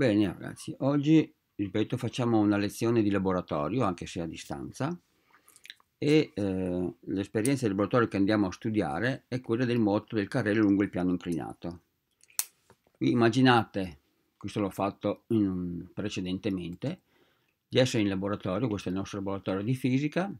Bene ragazzi, oggi, ripeto, facciamo una lezione di laboratorio, anche se a distanza, e eh, l'esperienza di laboratorio che andiamo a studiare è quella del moto del carrello lungo il piano inclinato. Qui immaginate, questo l'ho fatto in, precedentemente, di essere in laboratorio, questo è il nostro laboratorio di fisica,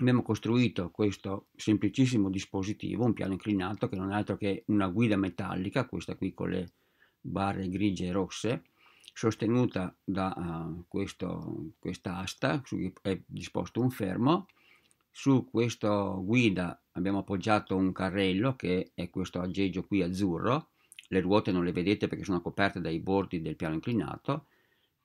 abbiamo costruito questo semplicissimo dispositivo, un piano inclinato che non è altro che una guida metallica, questa qui con le barre grigie e rosse, sostenuta da uh, questo, questa asta, su cui è disposto un fermo. Su questa guida abbiamo appoggiato un carrello che è questo aggeggio qui azzurro, le ruote non le vedete perché sono coperte dai bordi del piano inclinato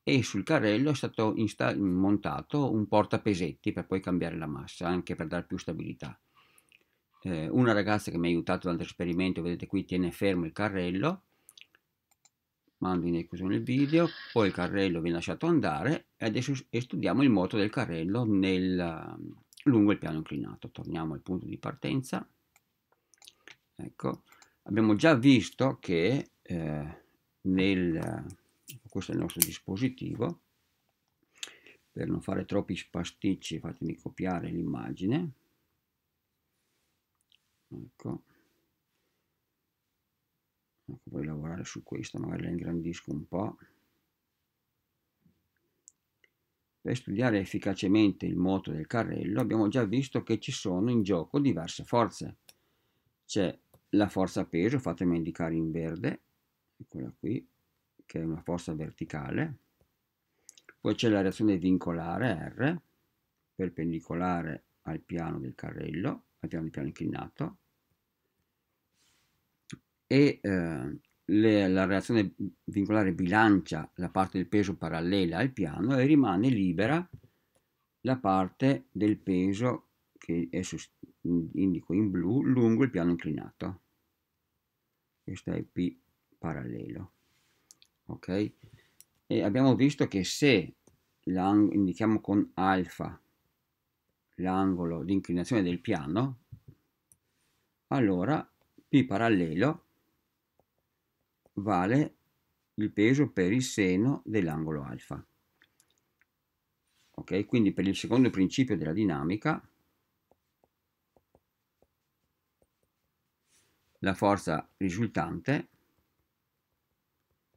e sul carrello è stato montato un portapesetti per poi cambiare la massa, anche per dare più stabilità. Eh, una ragazza che mi ha aiutato durante l'esperimento, vedete qui, tiene fermo il carrello, mando in esecuzione il video, poi il carrello viene lasciato andare e adesso studiamo il moto del carrello nel, lungo il piano inclinato. Torniamo al punto di partenza. Ecco, abbiamo già visto che eh, nel questo è il nostro dispositivo per non fare troppi spasticci fatemi copiare l'immagine ecco. Ecco voglio lavorare su questo magari la ingrandisco un po' per studiare efficacemente il moto del carrello abbiamo già visto che ci sono in gioco diverse forze. C'è la forza peso fatemi indicare in verde eccola qui che è una forza verticale, poi c'è la reazione vincolare R, perpendicolare al piano del carrello, al piano del piano inclinato, e eh, le, la reazione vincolare bilancia la parte del peso parallela al piano e rimane libera la parte del peso che è indico in blu lungo il piano inclinato. Questo è P parallelo ok? E abbiamo visto che se indichiamo con alfa l'angolo di inclinazione del piano, allora P parallelo vale il peso per il seno dell'angolo alfa. Ok, quindi per il secondo principio della dinamica, la forza risultante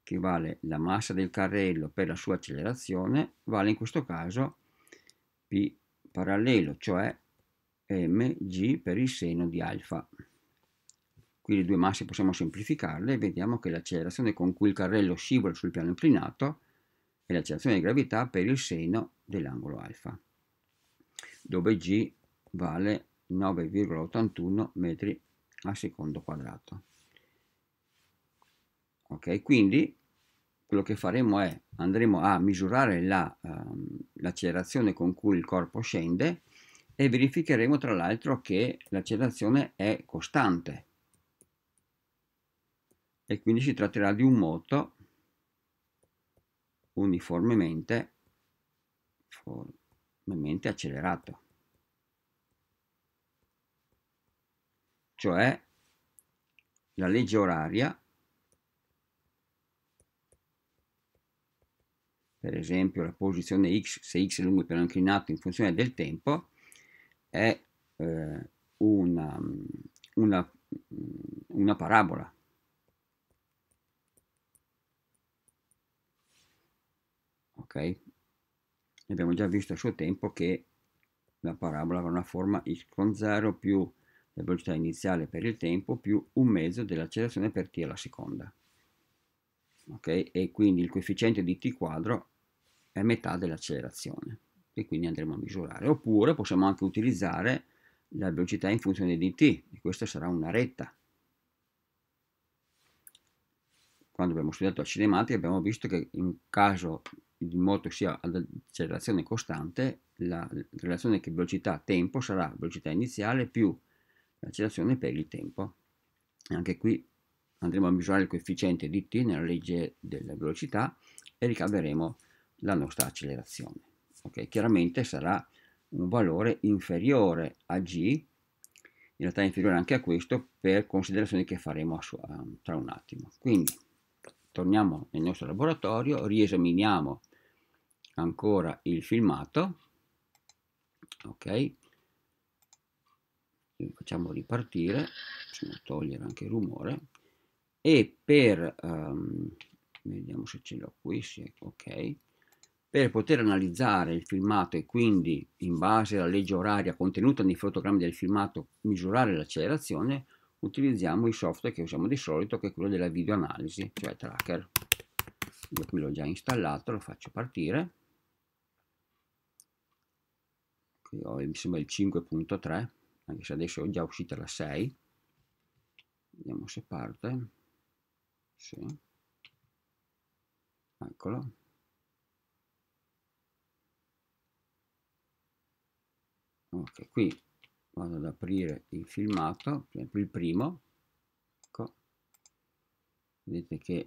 che vale la massa del carrello per la sua accelerazione, vale in questo caso P parallelo, cioè mg per il seno di alfa. Qui le due masse possiamo semplificarle e vediamo che l'accelerazione con cui il carrello scivola sul piano inclinato è l'accelerazione di gravità per il seno dell'angolo alfa, dove g vale 9,81 metri al secondo quadrato. Ok, quindi quello che faremo è andremo a misurare la, um, l'accelerazione con cui il corpo scende e verificheremo tra l'altro che l'accelerazione è costante e quindi si tratterà di un moto uniformemente, uniformemente accelerato cioè la legge oraria per esempio la posizione x, se x è lungo il piano inclinato in funzione del tempo, è eh, una, una, una parabola. Ok? Abbiamo già visto a suo tempo che la parabola avrà una forma x con 0 più la velocità iniziale per il tempo più un mezzo dell'accelerazione per t alla seconda. Okay? E quindi il coefficiente di t quadro è metà dell'accelerazione e quindi andremo a misurare. Oppure possiamo anche utilizzare la velocità in funzione di t e questa sarà una retta. Quando abbiamo studiato la cinematica abbiamo visto che in caso il moto sia ad accelerazione costante, la relazione che velocità-tempo sarà velocità iniziale più l'accelerazione per il tempo. Anche qui andremo a misurare il coefficiente di t nella legge della velocità e ricaveremo la nostra accelerazione. Okay? Chiaramente sarà un valore inferiore a g, in realtà inferiore anche a questo, per considerazioni che faremo tra un attimo. Quindi torniamo nel nostro laboratorio, riesaminiamo ancora il filmato, ok, facciamo ripartire, possiamo togliere anche il rumore, e per, um, vediamo se ce l'ho qui, sì, ok, per poter analizzare il filmato e quindi in base alla legge oraria contenuta nei fotogrammi del filmato misurare l'accelerazione, utilizziamo il software che usiamo di solito che è quello della videoanalisi, cioè tracker. Io qui l'ho già installato, lo faccio partire. Qui ho, mi sembra il 5.3, anche se adesso è già uscita la 6. Vediamo se parte. Sì. Eccolo. Ok, qui vado ad aprire il filmato, esempio il primo, ecco, vedete che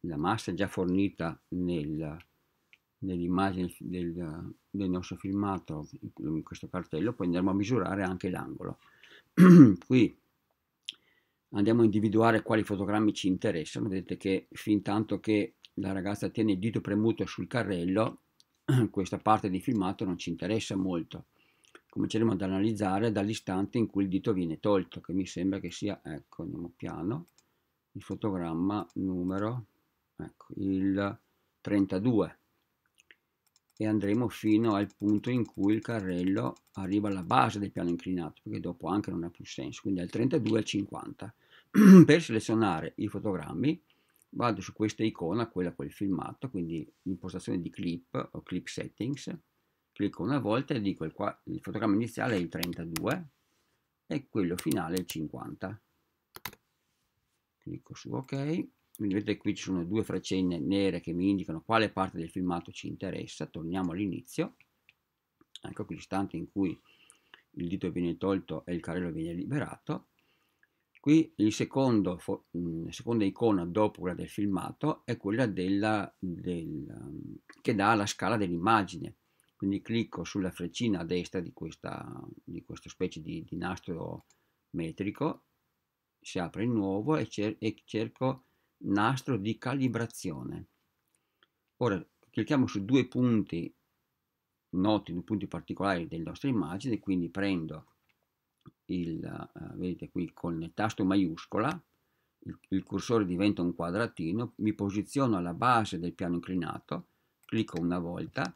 la massa è già fornita nel, nell'immagine del, del, nostro filmato, in questo cartello, poi andiamo a misurare anche l'angolo. Qui andiamo a individuare quali fotogrammi ci interessano, vedete che fin tanto che la ragazza tiene il dito premuto sul carrello, questa parte di filmato non ci interessa molto cominceremo ad analizzare dall'istante in cui il dito viene tolto, che mi sembra che sia, ecco, andiamo piano, il fotogramma numero, ecco, il 32 e andremo fino al punto in cui il carrello arriva alla base del piano inclinato, perché dopo anche non ha più senso, quindi al 32 al 50. per selezionare i fotogrammi vado su questa icona, quella col filmato, quindi l'impostazione di clip o clip settings, clicco una volta e dico il, qua, il fotogramma iniziale è il 32 e quello finale è il 50 clicco su ok. Vedete qui ci sono due freccine nere che mi indicano quale parte del filmato ci interessa. Torniamo all'inizio. Ecco qui l'istante in cui il dito viene tolto e il carrello viene liberato. Qui il secondo, la seconda icona dopo quella del filmato è quella della, del, che dà la scala dell'immagine quindi clicco sulla freccina a destra di questa, di questa specie di, di, nastro metrico, si apre il nuovo e, cer e cerco nastro di calibrazione. Ora clicchiamo su due punti noti, due punti particolari della nostra immagine, quindi prendo il, uh, vedete qui con il tasto maiuscola, il, il cursore diventa un quadratino, mi posiziono alla base del piano inclinato, clicco una volta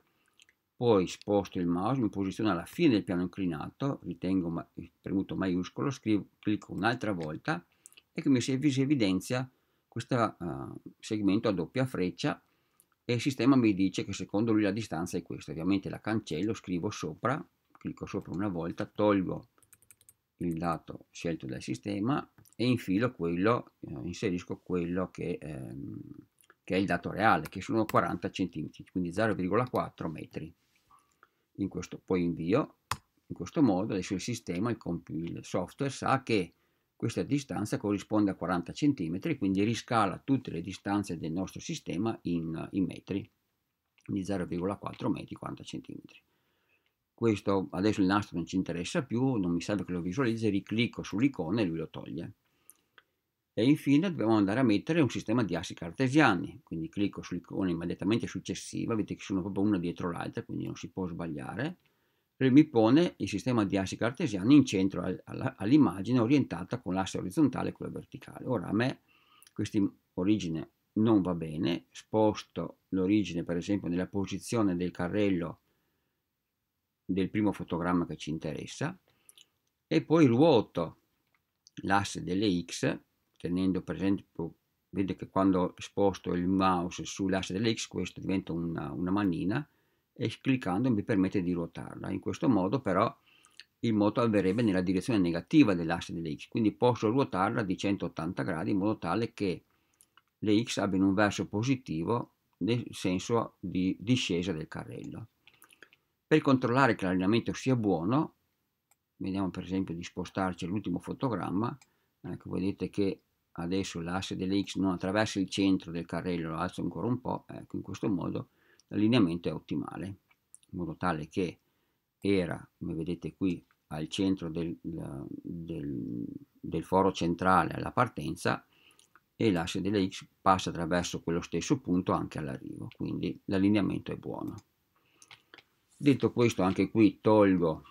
poi sposto il mouse, mi posiziono alla fine del piano inclinato, ritengo ma premuto maiuscolo, scrivo, clicco un'altra volta e che mi si evidenzia questo uh, segmento a doppia freccia e il sistema mi dice che secondo lui la distanza è questa. Ovviamente la cancello, scrivo sopra, clicco sopra una volta, tolgo il dato scelto dal sistema e infilo quello, uh, inserisco quello che, ehm, che, è il dato reale, che sono 40 cm, quindi 0,4 metri in questo, poi invio, in questo modo adesso il sistema, il, il software sa che questa distanza corrisponde a 40 cm, quindi riscala tutte le distanze del nostro sistema in, in metri, di 0,4 metri 40 cm. Questo adesso il nastro non ci interessa più, non mi serve che lo visualizzi, riclicco sull'icona e lui lo toglie. E infine dobbiamo andare a mettere un sistema di assi cartesiani, quindi clicco sull'icona immediatamente successiva, vedete che sono proprio una dietro l'altra, quindi non si può sbagliare, e mi pone il sistema di assi cartesiani in centro all'immagine orientata con l'asse orizzontale e quella verticale. Ora a me questa origine non va bene, sposto l'origine per esempio nella posizione del carrello del primo fotogramma che ci interessa e poi ruoto l'asse delle X tenendo per esempio, vede che quando sposto il mouse sull'asse dell'X questo diventa una, una manina e cliccando mi permette di ruotarla. In questo modo però il moto avverrebbe nella direzione negativa dell'asse delle X, quindi posso ruotarla di 180 gradi in modo tale che le X abbiano un verso positivo nel senso di discesa del carrello. Per controllare che l'allineamento sia buono, vediamo per esempio di spostarci all'ultimo fotogramma, ecco, vedete che adesso l'asse delle X non attraversa il centro del carrello, lo alzo ancora un po', ecco in questo modo l'allineamento è ottimale, in modo tale che era, come vedete qui, al centro del, del, del foro centrale alla partenza e l'asse delle x passa attraverso quello stesso punto anche all'arrivo, quindi l'allineamento è buono. Detto questo, anche qui tolgo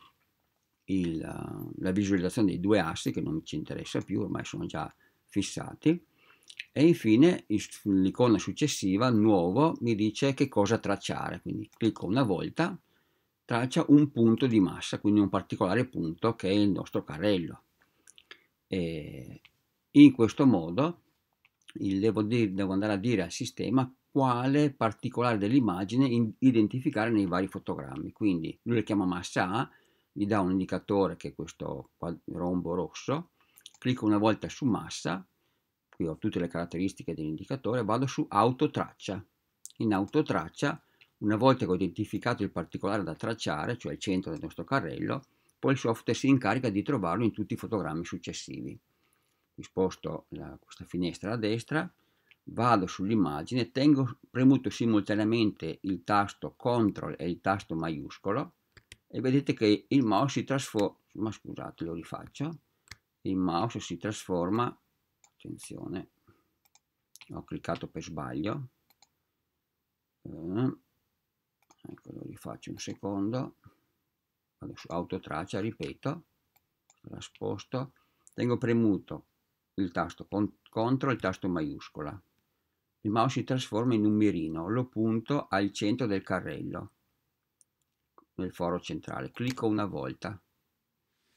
il, la visualizzazione dei due assi che non ci interessa più, ormai sono già fissati. E infine l'icona successiva, nuovo, mi dice che cosa tracciare, quindi clicco una volta, traccia un punto di massa, quindi un particolare punto che è il nostro carrello. E in questo modo devo, dire, devo andare a dire al sistema quale particolare dell'immagine identificare nei vari fotogrammi. Quindi lui le chiama massa A, gli dà un indicatore che è questo rombo rosso, clicco una volta su massa, qui ho tutte le caratteristiche dell'indicatore, vado su autotraccia. In autotraccia, una volta che ho identificato il particolare da tracciare, cioè il centro del nostro carrello, poi il software si incarica di trovarlo in tutti i fotogrammi successivi sposto la, questa finestra a destra, vado sull'immagine, tengo premuto simultaneamente il tasto CTRL e il tasto maiuscolo e vedete che il mouse si trasforma, ma scusate lo rifaccio, il mouse si trasforma, attenzione, ho cliccato per sbaglio, eh, ecco lo rifaccio un secondo, vado su autotraccia, ripeto, la sposto, tengo premuto il tasto CTRL e il tasto maiuscola. Il mouse si trasforma in un mirino, lo punto al centro del carrello, nel foro centrale. Clicco una volta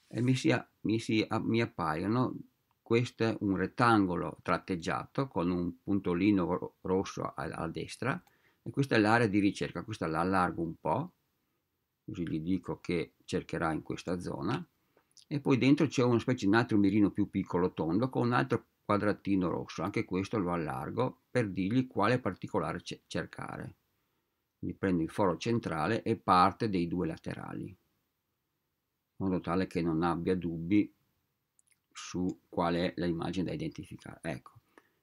e mi, si, mi, si, mi appaiono questo è un rettangolo tratteggiato con un puntolino rosso a, a destra e questa è l'area di ricerca, questa la allargo un po', così gli dico che cercherà in questa zona e poi dentro c'è una specie di un altro mirino più piccolo tondo con un altro quadratino rosso, anche questo lo allargo per dirgli quale particolare cercare. Quindi prendo il foro centrale e parte dei due laterali, in modo tale che non abbia dubbi su qual è l'immagine da identificare. Ecco.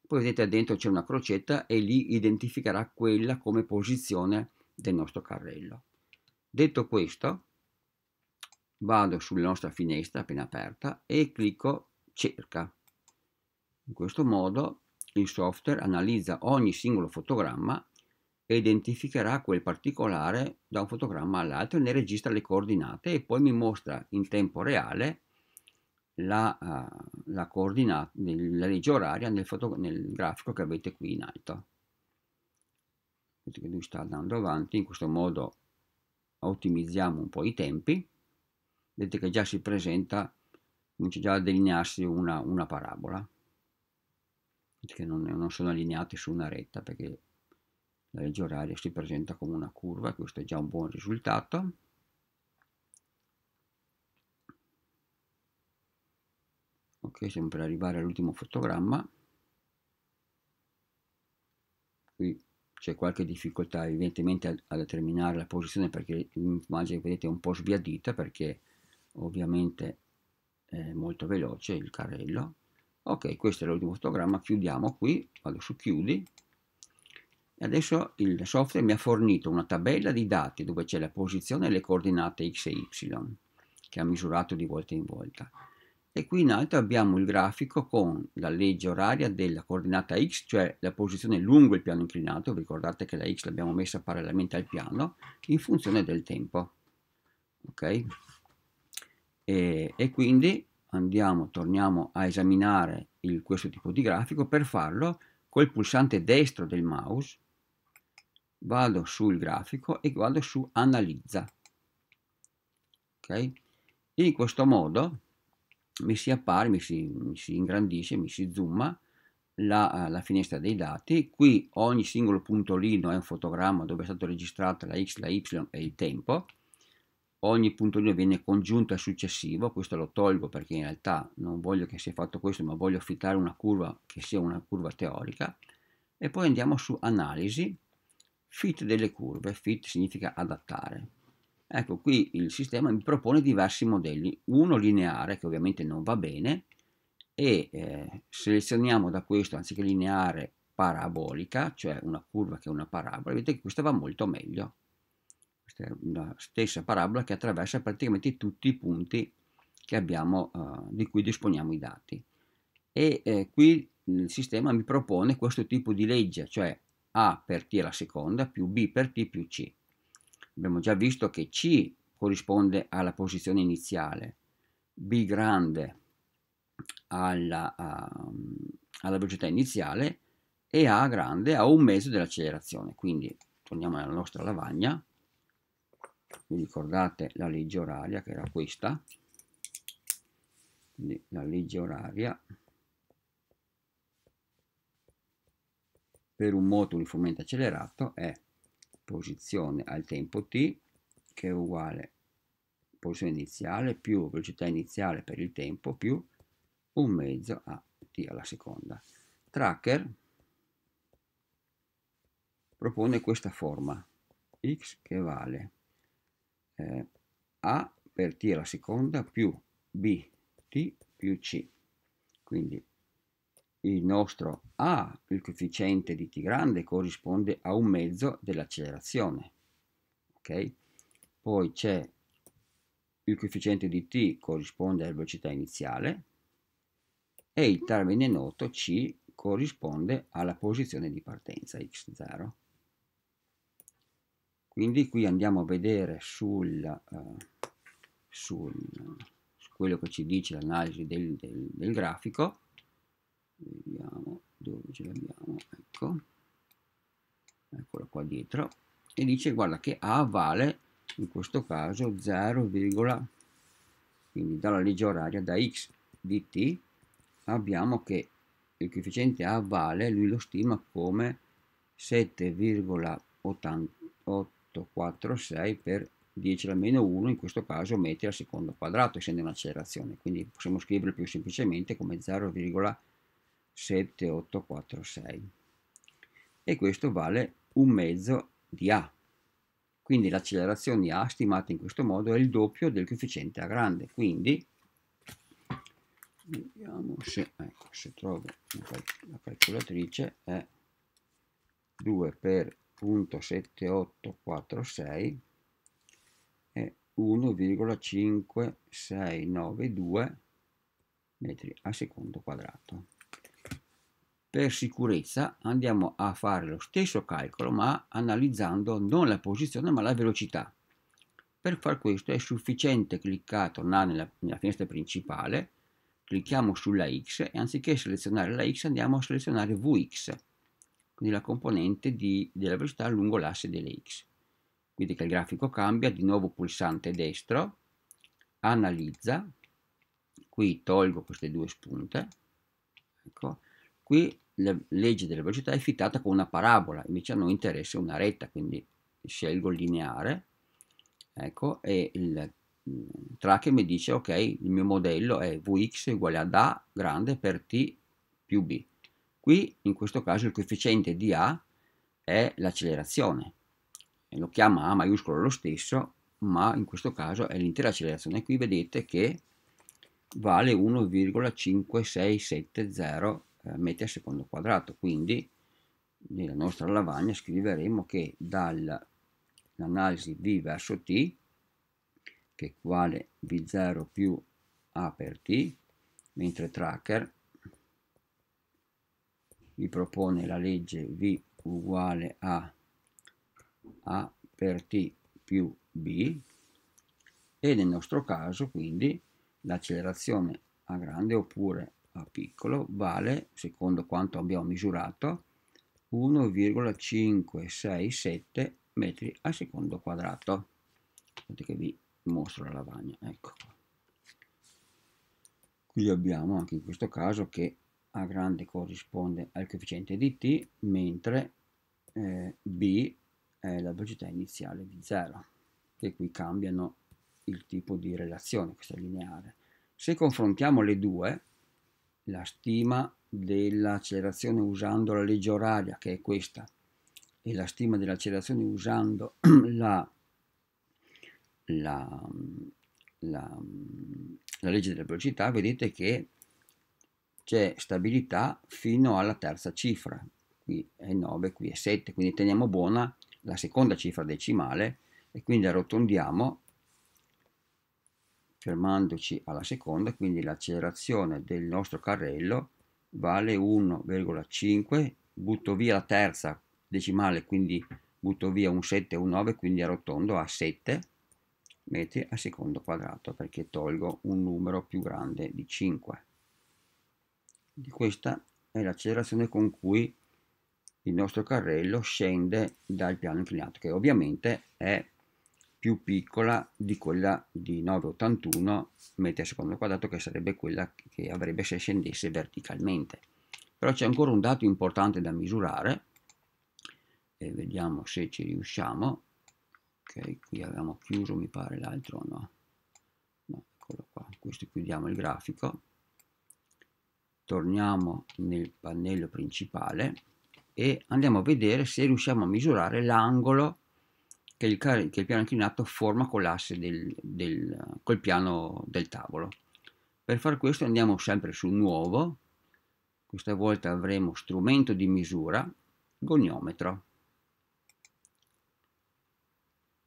Poi vedete dentro c'è una crocetta e lì identificherà quella come posizione del nostro carrello. Detto questo, vado sulla nostra finestra appena aperta e clicco cerca. In questo modo il software analizza ogni singolo fotogramma e identificherà quel particolare da un fotogramma all'altro e ne registra le coordinate e poi mi mostra in tempo reale la, uh, la coordinata, la legge oraria nel, nel, grafico che avete qui in alto. Vedete che lui sta andando avanti, in questo modo ottimizziamo un po' i tempi vedete che già si presenta, comincia già a delinearsi una, una parabola, che non, non, sono allineati su una retta perché la legge oraria si presenta come una curva, questo è già un buon risultato. Ok, siamo per arrivare all'ultimo fotogramma. Qui c'è qualche difficoltà evidentemente a, a, determinare la posizione perché l'immagine vedete è un po' sbiadita perché ovviamente è molto veloce il carrello ok questo è l'ultimo fotogramma chiudiamo qui vado su chiudi e adesso il software mi ha fornito una tabella di dati dove c'è la posizione e le coordinate x e y che ha misurato di volta in volta e qui in alto abbiamo il grafico con la legge oraria della coordinata x, cioè la posizione lungo il piano inclinato, ricordate che la x l'abbiamo messa parallelamente al piano, in funzione del tempo. Ok? e, e quindi andiamo, torniamo a esaminare il, questo tipo di grafico, per farlo col pulsante destro del mouse vado sul grafico e vado su analizza. Ok? In questo modo mi si appare, mi si, mi si ingrandisce, mi si zooma la, la, finestra dei dati. Qui ogni singolo puntolino è un fotogramma dove è stato registrato la x, la y e il tempo ogni puntolino viene congiunto al successivo, questo lo tolgo perché in realtà non voglio che sia fatto questo, ma voglio affittare una curva che sia una curva teorica, e poi andiamo su analisi, fit delle curve, fit significa adattare. Ecco, qui il sistema mi propone diversi modelli, uno lineare che ovviamente non va bene, e eh, selezioniamo da questo, anziché lineare, parabolica, cioè una curva che è una parabola, vedete che questa va molto meglio la stessa parabola che attraversa praticamente tutti i punti abbiamo, uh, di cui disponiamo i dati. E eh, qui il sistema mi propone questo tipo di legge, cioè A per T alla seconda più B per T più C. Abbiamo già visto che C corrisponde alla posizione iniziale, B grande alla, uh, alla velocità iniziale e A grande a un mezzo dell'accelerazione. Quindi torniamo alla nostra lavagna, vi ricordate la legge oraria che era questa, quindi la legge oraria per un moto uniformemente accelerato è posizione al tempo t che è uguale posizione iniziale più velocità iniziale per il tempo più un mezzo a t alla seconda. Tracker propone questa forma x che vale eh, a per t alla seconda più b t più c. Quindi il nostro a, il coefficiente di t grande, corrisponde a un mezzo dell'accelerazione. Ok? Poi c'è il coefficiente di t corrisponde alla velocità iniziale e il termine noto c corrisponde alla posizione di partenza x0. Quindi qui andiamo a vedere sul, uh, sul, su quello che ci dice l'analisi del, del, del grafico vediamo dove ce l'abbiamo ecco. Eccola qua dietro. E dice guarda che A vale in questo caso 0, quindi dalla legge oraria da x di t abbiamo che il coefficiente A vale lui lo stima come 7,846 per 10 alla meno 1 in questo caso metri al secondo quadrato essendo un'accelerazione quindi possiamo scrivere più semplicemente come 0,8 7846 e questo vale un mezzo di A. Quindi l'accelerazione A stimata in questo modo è il doppio del coefficiente A grande. Quindi vediamo se, ecco, se trovo la calcolatrice è 2 per 0.7846 è 1,5692 metri al secondo quadrato. Per sicurezza andiamo a fare lo stesso calcolo ma analizzando non la posizione ma la velocità. Per far questo è sufficiente cliccare, tornare nella, nella finestra principale, clicchiamo sulla X e anziché selezionare la X andiamo a selezionare Vx, quindi la componente di, della velocità lungo l'asse delle X. Quindi che il grafico cambia, di nuovo pulsante destro, analizza, qui tolgo queste due spunte, ecco, Qui la legge della velocità è fittata con una parabola, invece a noi interessa una retta, quindi scelgo lineare, ecco, e il tracker mi dice ok, il mio modello è Vx uguale ad A grande per T più B. Qui in questo caso il coefficiente di A è l'accelerazione, lo chiama A maiuscolo lo stesso, ma in questo caso è l'intera accelerazione. Qui vedete che vale 1,5670 eh, metri al secondo quadrato. Quindi nella nostra lavagna scriveremo che dall'analisi V verso T, che equivale V0 più A per T, mentre tracker vi propone la legge V uguale a A per T più B e nel nostro caso quindi l'accelerazione a grande oppure a piccolo vale, secondo quanto abbiamo misurato, 1,567 metri al secondo quadrato. Vedete che vi mostro la lavagna, ecco. Qui abbiamo anche in questo caso che A grande corrisponde al coefficiente di t, mentre eh, B è la velocità iniziale di 0, che qui cambiano il tipo di relazione, questa lineare. Se confrontiamo le due, la stima dell'accelerazione usando la legge oraria, che è questa, e la stima dell'accelerazione usando la, la, la, la legge della velocità, vedete che c'è stabilità fino alla terza cifra, qui è 9, qui è 7, quindi teniamo buona la seconda cifra decimale e quindi arrotondiamo fermandoci alla seconda, quindi l'accelerazione del nostro carrello vale 1,5, butto via la terza decimale, quindi butto via un 7 e un 9, quindi arrotondo a 7 metri al secondo quadrato perché tolgo un numero più grande di 5. Questa è l'accelerazione con cui il nostro carrello scende dal piano inclinato, che ovviamente è più piccola di quella di 9,81 metri al secondo quadrato, che sarebbe quella che avrebbe se scendesse verticalmente. Però c'è ancora un dato importante da misurare, e vediamo se ci riusciamo. Ok, qui abbiamo chiuso, mi pare, l'altro no. No, eccolo qua. Questo chiudiamo il grafico. Torniamo nel pannello principale e andiamo a vedere se riusciamo a misurare l'angolo che il, che il, piano inclinato forma con l'asse del, del col piano del tavolo. Per fare questo andiamo sempre su nuovo, questa volta avremo strumento di misura, goniometro.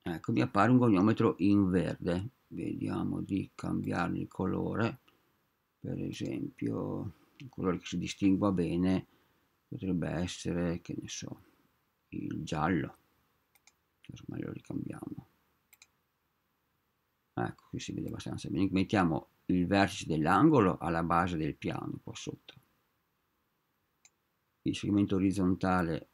Ecco, mi appare un goniometro in verde. Vediamo di cambiarne il colore. Per esempio, il colore che si distingua bene potrebbe essere, che ne so, il giallo. Ormai lo ricambiamo. Ecco, qui si vede abbastanza bene. Mettiamo il vertice dell'angolo alla base del piano, qua sotto. Il segmento orizzontale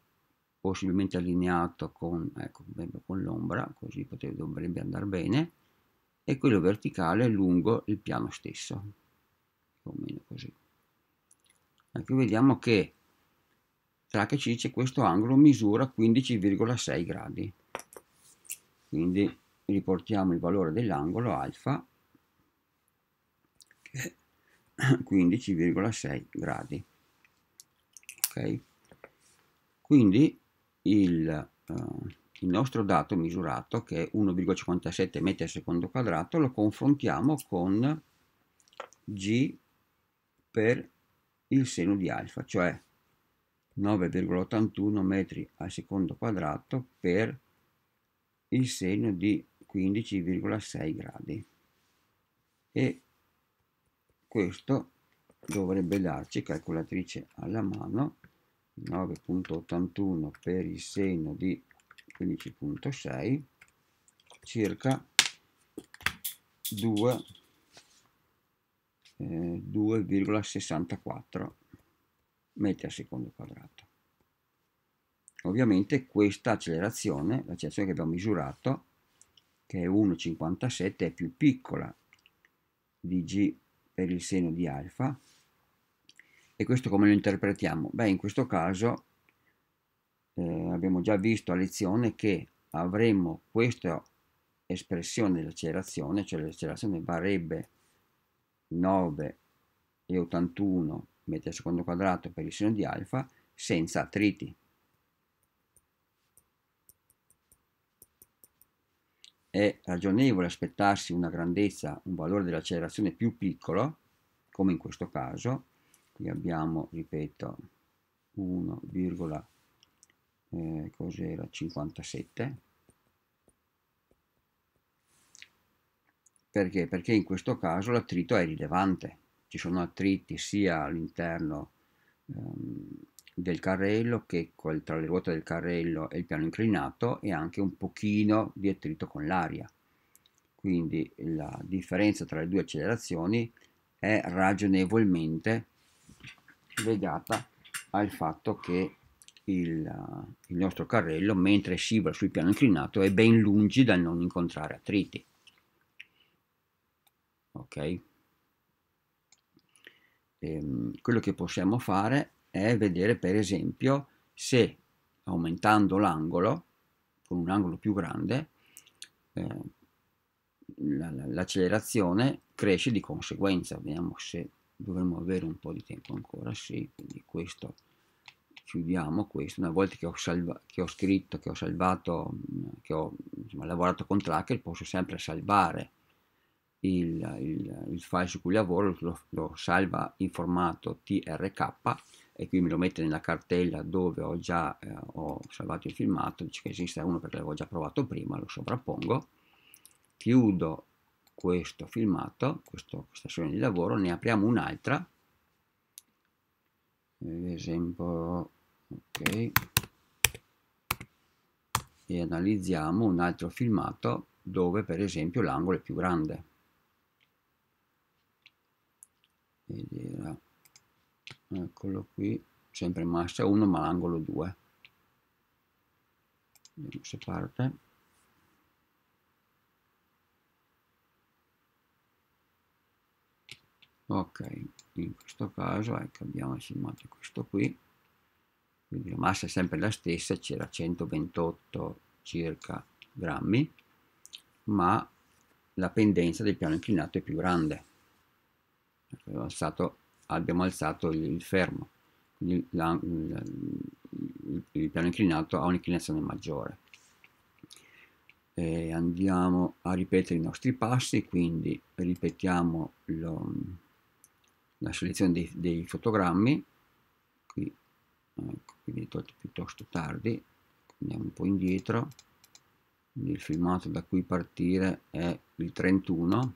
possibilmente allineato con, ecco, con l'ombra, così potrebbe, dovrebbe andare bene, e quello verticale lungo il piano stesso, o meno così. Ecco, vediamo che tra che ci dice questo angolo misura 15,6 gradi. Quindi riportiamo il valore dell'angolo alfa, che è 15,6 gradi. Ok? Quindi il, uh, il nostro dato misurato, che è 1,57 metri al secondo quadrato, lo confrontiamo con G per il seno di alfa, cioè 9,81 metri al secondo quadrato per il seno di 15,6 gradi. E questo dovrebbe darci, calcolatrice alla mano, 9.81 per il seno di 15.6 circa 2 eh, 2,64 metri al secondo quadrato. Ovviamente questa accelerazione, l'accelerazione che abbiamo misurato, che è 1,57, è più piccola di g per il seno di alfa, e questo come lo interpretiamo? Beh, in questo caso eh, abbiamo già visto a lezione che avremmo questa espressione dell'accelerazione, cioè l'accelerazione varrebbe 9,81 metri al secondo quadrato per il seno di alfa senza attriti. È ragionevole aspettarsi una grandezza, un valore dell'accelerazione più piccolo, come in questo caso, qui abbiamo ripeto 1, eh, cos'era? 57 perché? perché in questo caso l'attrito è rilevante. Ci sono attriti sia all'interno ehm, del carrello che tra le ruote del carrello e il piano inclinato e anche un pochino di attrito con l'aria quindi la differenza tra le due accelerazioni è ragionevolmente legata al fatto che il, il nostro carrello, mentre scivola sul piano inclinato, è ben lungi dal non incontrare attriti. Ok? Ehm, quello che possiamo fare è vedere per esempio se aumentando l'angolo, con un angolo più grande, eh, l'accelerazione cresce di conseguenza. Vediamo se dovremmo avere un po' di tempo ancora, sì, quindi questo chiudiamo questo, una volta che ho, salva, che ho scritto, che ho salvato, che ho insomma, lavorato con Tracker, posso sempre salvare il, il, il file su cui lavoro, lo, lo, salva in formato TRK e qui me lo mette nella cartella dove ho già eh, ho salvato il filmato, dice che esiste uno perché l'avevo già provato prima, lo sovrappongo, chiudo questo filmato, questo, questa sessione di lavoro, ne apriamo un'altra. Ad esempio ok. E analizziamo un altro filmato dove per esempio l'angolo è più grande. Ed eccolo qui sempre massa 1 ma l'angolo 2 vediamo se parte. Ok in questo caso ecco abbiamo il filmato questo qui. Quindi la massa è sempre la stessa c'era 128 circa grammi ma la pendenza del piano inclinato è più grande. Abbiamo alzato, abbiamo alzato il, il fermo. Quindi la, il, il, piano inclinato ha un'inclinazione maggiore. E andiamo a ripetere i nostri passi quindi ripetiamo lo, la selezione dei, dei fotogrammi. Qui ecco, quindi tolto piuttosto tardi. Andiamo un po' indietro. Il filmato da cui partire è il 31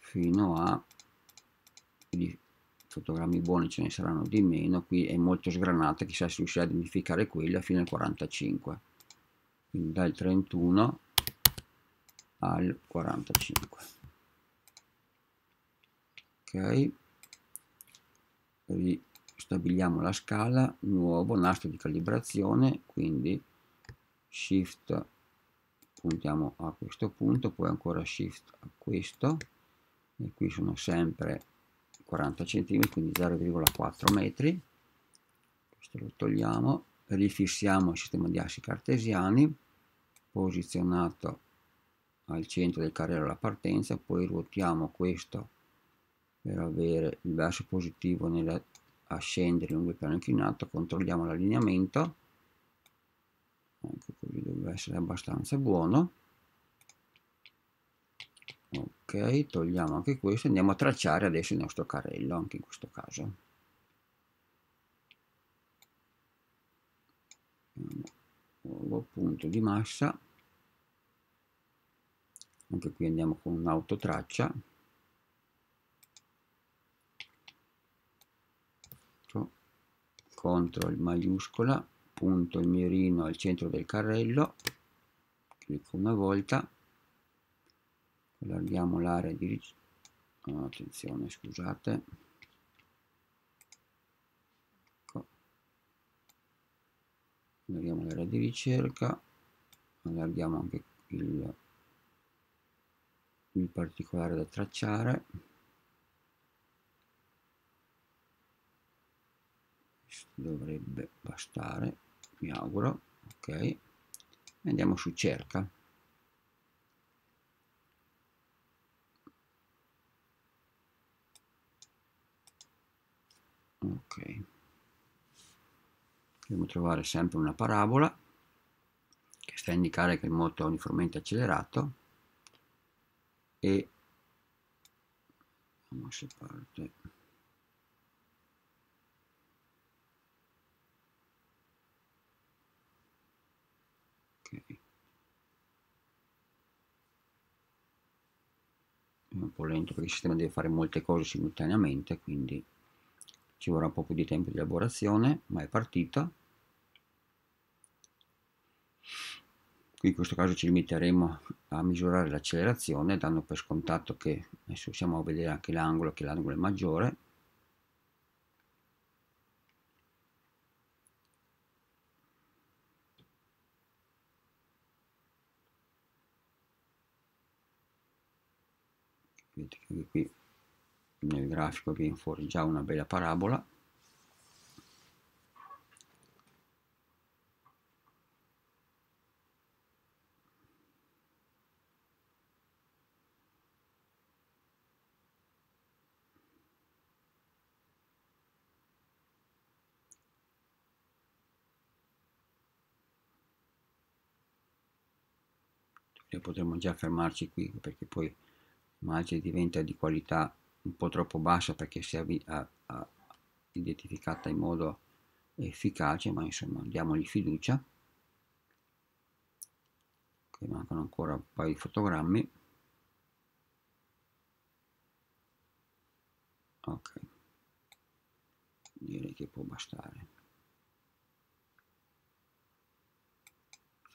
fino a quindi fotogrammi buoni ce ne saranno di meno qui è molto sgranata chissà se riuscirà a identificare quella fino al 45 quindi dal 31 al 45 ok. Ristabiliamo la scala nuovo nastro di calibrazione quindi shift puntiamo a questo punto poi ancora shift a questo e qui sono sempre 40 cm quindi 0,4 metri. Questo lo togliamo rifissiamo il sistema di assi cartesiani posizionato al centro del carrello alla partenza poi ruotiamo questo per avere il verso positivo nella, a scendere lungo il piano inclinato controlliamo l'allineamento. Ecco così dovrebbe essere abbastanza buono ok togliamo anche questo andiamo a tracciare adesso il nostro carrello anche in questo caso. Nuovo punto di massa. Anche qui andiamo con un'autotraccia. CTRL maiuscola punto il mirino al centro del carrello clicco una volta allarghiamo l'area di oh, attenzione scusate. Ecco. allarghiamo l'area di ricerca. Allarghiamo anche il, il particolare da tracciare. Dovrebbe bastare mi auguro. Ok. Andiamo su cerca ok. Dobbiamo trovare sempre una parabola che sta a indicare che il moto è uniformemente accelerato e vediamo se parte. Ok. È un po' lento perché il sistema deve fare molte cose simultaneamente quindi ci vorrà un po' più di tempo di elaborazione ma è partita. Qui in questo caso ci limiteremo a misurare l'accelerazione dando per scontato che adesso possiamo vedere anche l'angolo che l'angolo è maggiore. Vedete che qui nel grafico viene fuori già una bella parabola. Potremmo già fermarci qui perché poi l'immagine diventa di qualità un po' troppo bassa perché si è identificata in modo efficace, ma insomma diamogli fiducia. Qui mancano ancora un paio di fotogrammi. Ok, direi che può bastare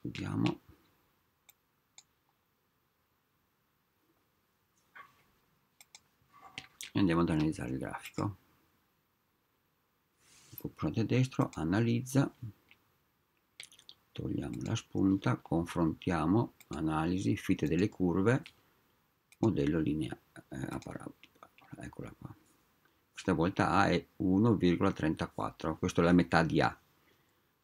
vediamo e andiamo ad analizzare il grafico. Pulsante destro analizza. Togliamo la spunta confrontiamo analisi fitte delle curve modello linea eh, a parabola eccola qua. Questa volta A è 1,34 questo è la metà di A.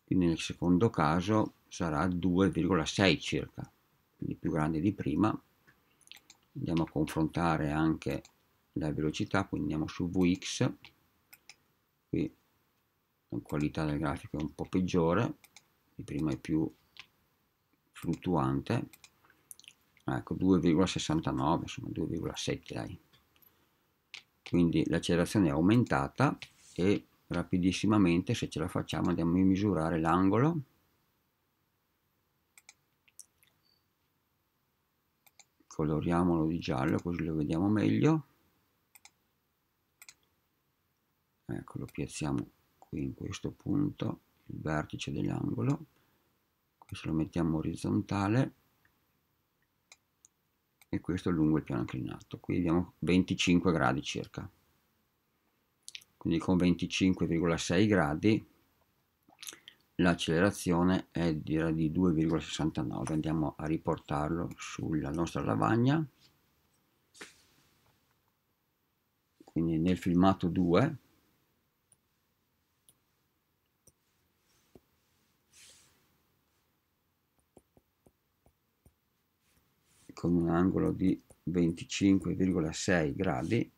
Quindi nel secondo caso sarà 2,6 circa quindi più grande di prima. Andiamo a confrontare anche la velocità quindi andiamo su Vx qui la qualità del grafico è un po' peggiore di prima è più fluttuante ecco 2,69 insomma 2,7 dai. Quindi l'accelerazione è aumentata e rapidissimamente se ce la facciamo andiamo a misurare l'angolo. Coloriamolo di giallo così lo vediamo meglio ecco lo piazziamo qui in questo punto il vertice dell'angolo. Questo lo mettiamo orizzontale. E questo lungo il piano inclinato. Qui abbiamo 25 gradi circa. Quindi con 25,6 gradi l'accelerazione è di 2,69 andiamo a riportarlo sulla nostra lavagna. Quindi nel filmato 2 con un angolo di 25,6 gradi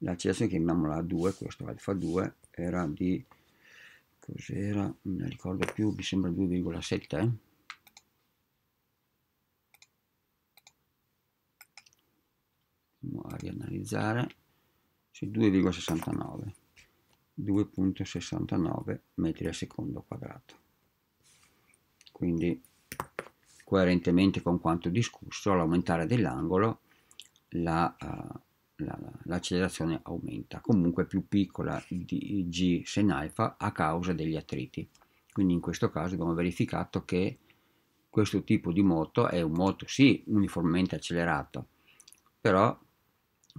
l'accelerazione chiamiamola 2 questo alfa 2 era di cos'era? Non mi ricordo più mi sembra 2,7 eh? andiamo a rianalizzare. Sì, 2,69 2.69 metri al secondo quadrato. Quindi coerentemente con quanto discusso, all'aumentare dell'angolo l'accelerazione la, uh, aumenta, comunque più piccola di g sen alfa a causa degli attriti. Quindi in questo caso abbiamo verificato che questo tipo di moto è un moto sì uniformemente accelerato, però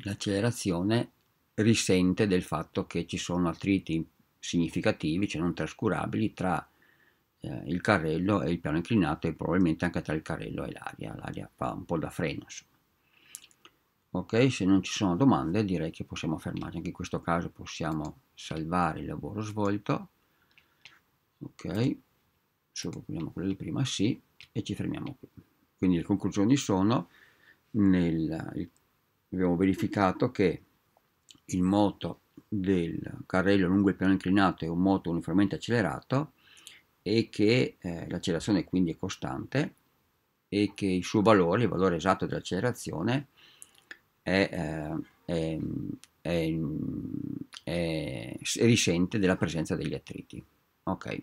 l'accelerazione risente del fatto che ci sono attriti significativi, cioè non trascurabili, tra eh, il carrello e il piano inclinato e probabilmente anche tra il carrello e l'aria, l'aria fa un po' da freno. Insomma. Ok, se non ci sono domande direi che possiamo fermarci, anche in questo caso possiamo salvare il lavoro svolto. Ok, sovraponiamo quello di prima, sì, e ci fermiamo qui. Quindi le conclusioni sono, nel, abbiamo verificato che il moto del carrello lungo il piano inclinato è un moto uniformemente accelerato, e che eh, l'accelerazione quindi è costante e che il suo valore, il valore esatto dell'accelerazione è, eh, è, è, è, risente della presenza degli attriti. Ok.